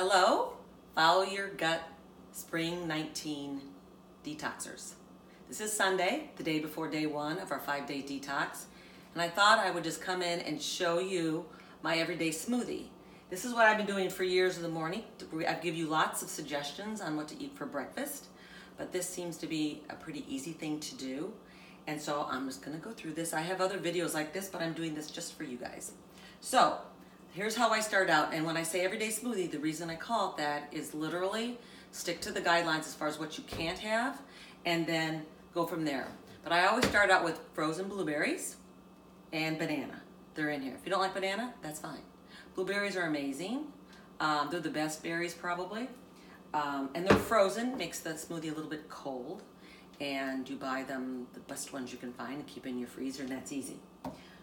Hello, Follow Your Gut Spring 19 Detoxers. This is Sunday, the day before day one of our five day detox, and I thought I would just come in and show you my everyday smoothie. This is what I've been doing for years in the morning. I give you lots of suggestions on what to eat for breakfast, but this seems to be a pretty easy thing to do. And so I'm just gonna go through this. I have other videos like this, but I'm doing this just for you guys. So here's how I start out. And when I say everyday smoothie, the reason I call it that is literally stick to the guidelines as far as what you can't have and then go from there. But I always start out with frozen blueberries and banana. They're in here. If you don't like banana, that's fine. Blueberries are amazing. Um, they're the best berries probably. Um, and they're frozen, makes the smoothie a little bit cold. And you buy them, the best ones you can find, and keep in your freezer, and that's easy.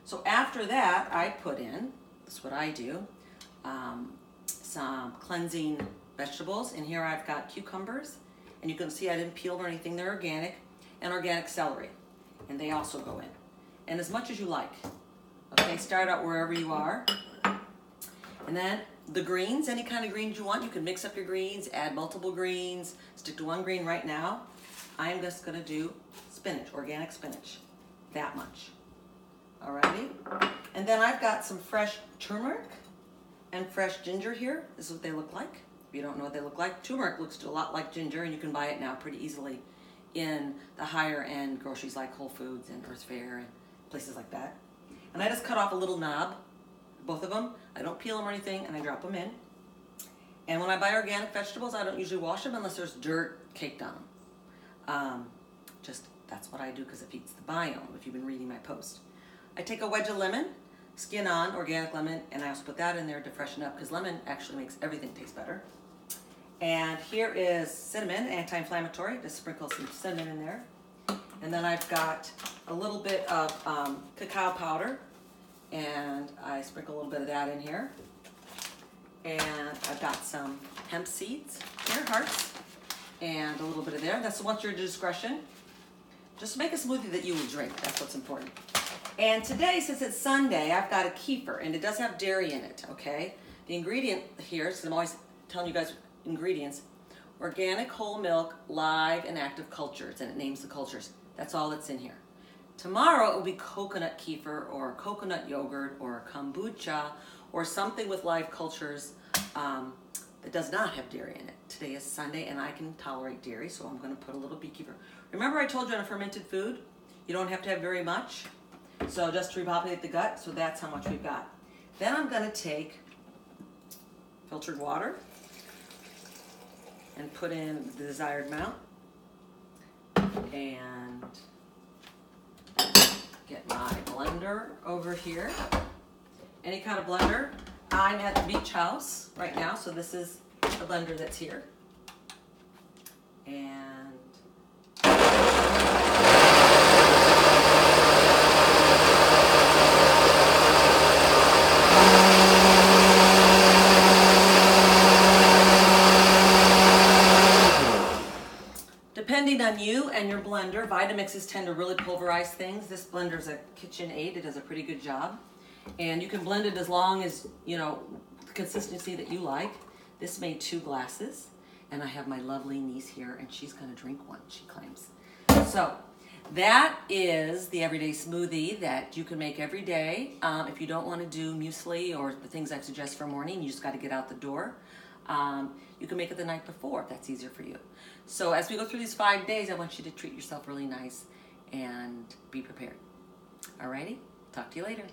So after that, I put in that's what I do. Um, some cleansing vegetables. And here I've got cucumbers. And you can see I didn't peel or anything. They're organic. And organic celery. And they also go in. And as much as you like. Okay, start out wherever you are. And then the greens, any kind of greens you want. You can mix up your greens, add multiple greens. Stick to one green right now. I'm just going to do spinach, organic spinach. That much. Alrighty? And then I've got some fresh turmeric and fresh ginger here. This is what they look like. If you don't know what they look like, turmeric looks a lot like ginger and you can buy it now pretty easily in the higher end groceries like Whole Foods and Earth Fare and places like that. And I just cut off a little knob, both of them. I don't peel them or anything and I drop them in. And when I buy organic vegetables, I don't usually wash them unless there's dirt caked on them. Um, just that's what I do because it feeds the biome if you've been reading my post. I take a wedge of lemon, skin on, organic lemon, and I also put that in there to freshen up because lemon actually makes everything taste better. And here is cinnamon, anti-inflammatory. Just sprinkle some cinnamon in there. And then I've got a little bit of um, cacao powder, and I sprinkle a little bit of that in here. And I've got some hemp seeds here, hearts, and a little bit of there. That's what's your discretion. Just make a smoothie that you will drink. That's what's important. And today, since it's Sunday, I've got a kefir, and it does have dairy in it, okay? The ingredient here, so I'm always telling you guys ingredients, organic whole milk, live and active cultures, and it names the cultures. That's all that's in here. Tomorrow it will be coconut kefir or coconut yogurt or kombucha or something with live cultures um, that does not have dairy in it. Today is Sunday and I can tolerate dairy, so I'm gonna put a little beekeeper. Remember I told you on a fermented food, you don't have to have very much. So just to repopulate the gut, so that's how much we've got. Then I'm gonna take filtered water and put in the desired amount and get my blender over here. Any kind of blender. I'm at the beach house right now, so this is the blender that's here. And Depending on you and your blender, Vitamixes tend to really pulverize things. This blender is a KitchenAid. It does a pretty good job. And you can blend it as long as, you know, the consistency that you like. This made two glasses. And I have my lovely niece here, and she's going to drink one, she claims. So, that is the everyday smoothie that you can make every day. Um, if you don't want to do muesli or the things I suggest for morning, you just got to get out the door. Um, you can make it the night before if that's easier for you. So as we go through these five days, I want you to treat yourself really nice and be prepared. Alrighty? Talk to you later.